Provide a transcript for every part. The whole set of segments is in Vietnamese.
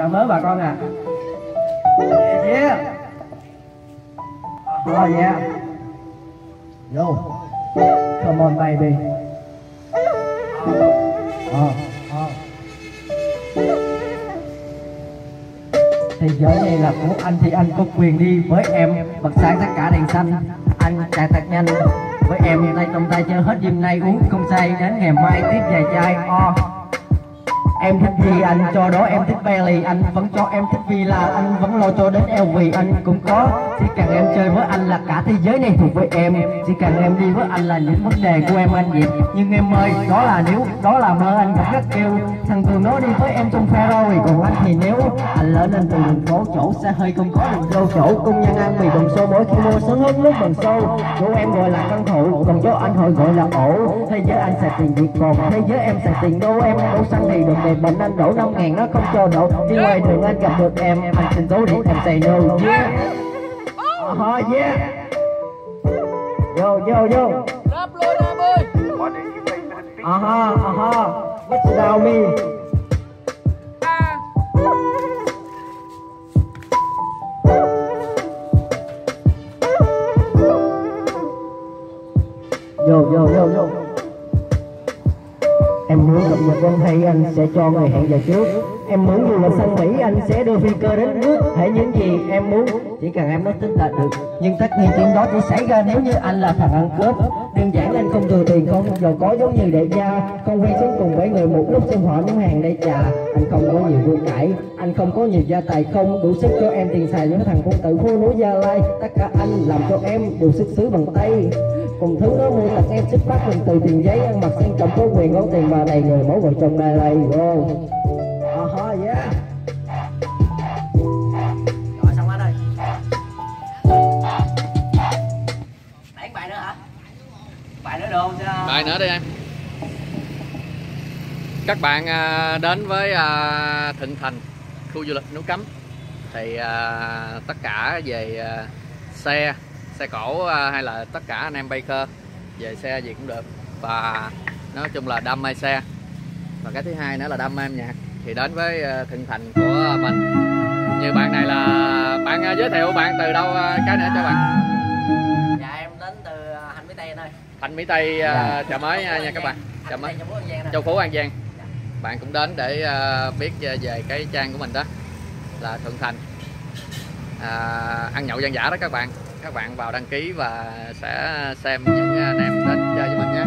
chào mới bà con à. Yeah, ờ, yeah. oh yeah. Yo come on baby. Ờ, ờ. Oh, oh. thì giới này là của anh thì anh có quyền đi với em. Bật sáng tất cả đèn xanh. Anh chạy thật nhanh. Với em tay trong tay chơi hết đêm nay uống không say. Đến ngày mai tiếp dài chai o Em thích gì anh cho đó em thích belly Anh vẫn cho em thích villa Anh vẫn lo cho đến LV anh cũng có. Chỉ cần em chơi với anh là cả thế giới này thuộc về em. Chỉ cần em đi với anh là những vấn đề của em, anh dẹp Nhưng em ơi, đó là nếu, đó là mơ anh vẫn rất yêu. Thằng cường nó đi với em trong Ferrari, Còn anh thì nếu anh lớn lên từ đường phố, chỗ xe hơi không có đường vô, chỗ Công nhân ăn mì bằng xô mỗi khi mua sớm hơn lúc bằng xô. Chỗ em gọi là căn hộ, còn chỗ anh hội gọi là ổ. Thế giới anh xài tiền Việt còn, thế giới em xài tiền đô Em? Đâu xăng thì đẹp để bệnh anh đổ năm ngàn nó không cho đổ. Đi ngoài đường anh gặp được em anh xin số điện em say no yeah. Uh yeah. Yo yo yo Rap luôn em ơi uh ha uh ha what's down me? Yo yo yo yo Em muốn gặp nhật em hay anh sẽ cho người hẹn giờ trước. Em muốn du lịch sang Mỹ anh sẽ đưa phi cơ đến nước. Hãy những gì em muốn, chỉ cần em nói tính là được. Nhưng tất nhiên chuyện đó chỉ xảy ra nếu như anh là thằng ăn cướp. Đơn giản anh không thừa tiền không giàu có giống như đại gia. Không quay xuống cùng với người một lúc xem họ những hàng đây trà Anh không có nhiều vui cãi Anh không có nhiều gia tài không. Đủ sức cho em tiền xài những thằng quân tử phố núi Gia Lai. Tất cả anh làm cho em đủ sức xứ bằng tay cùng thứ đó mua tặng em xuất phát mình từ tiền giấy ăn mặc sang trọng có quyền có tiền và đầy người mẫu vợ chồng đây đây wow uh -huh, yeah. Bài nữa hả? Bài nữa được không chứ? Bài nữa đi em. Các bạn à, đến với à, Thịnh Thành khu du lịch núi Cấm. Thì à, tất cả về xe xe cổ à, hay là tất cả anh em baker về xe gì cũng được. Và nói chung là đam mê xe. Và cái thứ hai nữa là đam mê âm nhạc. Thì đến với à, Thịnh Thành của mình. Như bạn này là bạn à, giới thiệu bạn từ đâu cái nữa cho bạn? Dạ em đến từ hành mỹ tây anh ơi Thành Mỹ Tây à, chợ mới nha các bạn. Chợ mới. Châu phú an giang bạn cũng đến để biết về cái trang của mình đó. Là thuận thành. À, ăn nhậu dân dã đó các bạn các bạn vào đăng ký và sẽ xem những anh em đến chơi với mình nhé.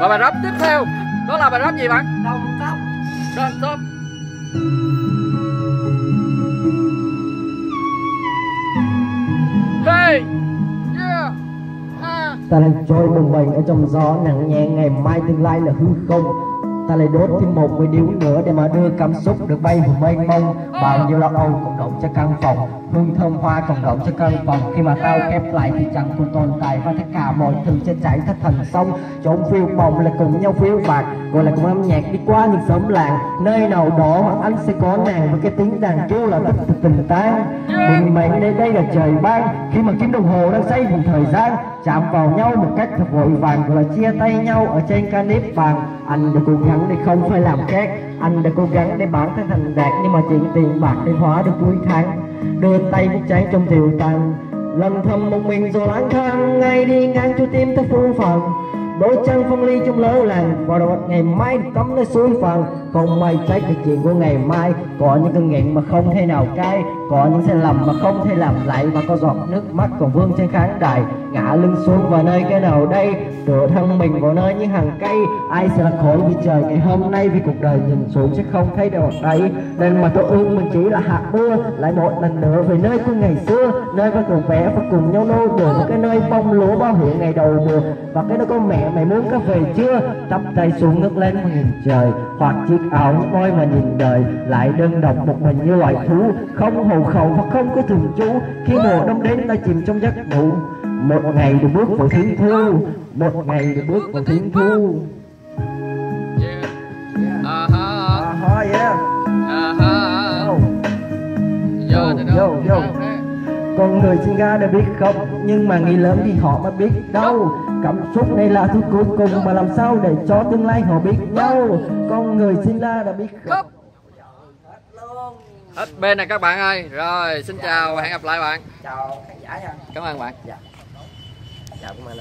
Và bài rap tiếp theo đó là bài rap gì bạn? Đồng tóc. Don't stop Hey Yeah Ah ta lại trôi bồng bềnh ở trong gió nặng nhẹ ngày mai tương lai là hư không ta lại đốt thêm một mươi điếu nữa để mà đưa cảm xúc được bay vùng mênh mông. Bao nhiêu lo âu cộng động cho căn phòng, hương thơm hoa cộng động cho căn phòng. Khi mà tao khép lại thì chẳng còn tồn tại và tất cả mọi thứ sẽ chảy thất thành sông trốn phiêu bồng là cùng nhau phiêu bạc, gọi là cùng âm nhạc đi qua những xóm làng. Nơi nào đó mà anh sẽ có nàng với cái tiếng đàn kêu là tất tình tan mình mệnh đây đây là trời ban, khi mà kim đồng hồ đang xây cùng thời gian. Chạm vào nhau một cách thật vội vàng, gọi là chia tay nhau ở trên ca nếp bàn anh đã cố gắng để không phải làm khác anh đã cố gắng để bản thân thành đạt, nhưng mà chuyện tiền bạc để hóa được cuối tháng. Đưa tay bút cháy trong tiều tàn lần thầm một mình rồi lang thang ngày đi ngang cho tim ta phu phàng đôi chân phân ly trong lỡ làng, và rồi ngày mai cấm nó xuống phần không may trách được chuyện của ngày mai. Có những cơn nghiện mà không thể nào cay có những sai lầm mà không thể làm lại, và có giọt nước mắt còn vương trên khán đài. Ngã lưng xuống vào nơi cái nào đây? Tựa thân mình vào nơi những hàng cây. Ai sẽ là khổ vì trời ngày hôm nay? Vì cuộc đời nhìn xuống sẽ không thấy được đấy. Nên mà tôi ương mình chỉ là hạt mưa, lại một lần nữa về nơi của ngày xưa. Nơi có cùng vẽ và cùng nhau nô đùa một cái nơi bông lúa bao hiệu ngày đầu mùa. Và cái nơi có mẹ mày muốn có về chưa? Chắp tay xuống nước lên mà nhìn trời. Hoặc chiếc áo môi mà nhìn đời. Lại đơn độc một mình như loài thú. Không hồ khẩu và không có thường trú. Khi mùa đông đến ta chìm trong giấc ngủ. Một ngày được bước vào thiên thu. Một ngày được bước vào thiên thu. Con người sinh ra đã biết không? Nhưng mà nghĩ lớn thì họ mới biết đâu. Cảm xúc này là thứ cuối cùng mà làm sao để cho tương lai họ biết nhau con người sinh ra đã biết không? Hết bên này các bạn ơi. Rồi xin chào và hẹn gặp lại bạn. Chào khán giả nha. Cảm ơn bạn. Chào cảm ơn